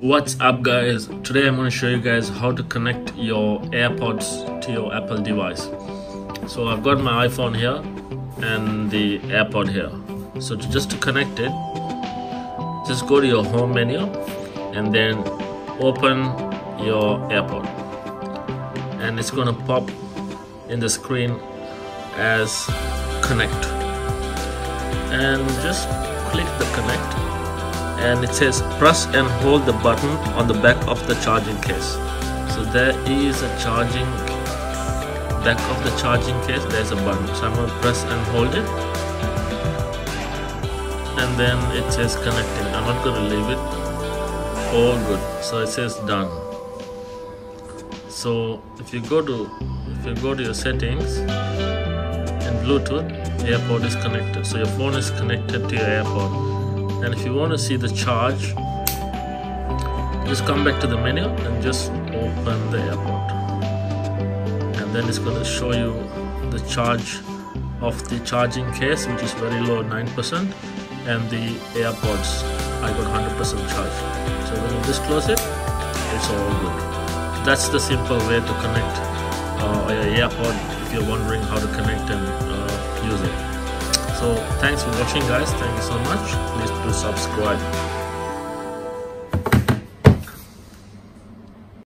What's up guys? Today I'm going to show you guys how to connect your AirPods to your Apple device. So I've got my iPhone here and the AirPod here. So to, just to connect it, just go to your home menu and then open your AirPod. And it's going to pop in the screen as connect. And just click the connect and it says press and hold the button on the back of the charging case. So there is a charging back of the charging case there's a button. So I'm to press and hold it. And then it says connecting I'm not to leave it. All good. So it says done. So if you go to if you go to your settings in Bluetooth AirPod is connected. So your phone is connected to your AirPod and if you want to see the charge just come back to the menu and just open the AirPod and then it's going to show you the charge of the charging case which is very low 9% and the AirPods I got 100% charge. So when you just close it it's all good. That's the simple way to connect uh, your AirPod if you're wondering how to connect and uh, use it so thanks for watching guys. Thank you so much. Please do subscribe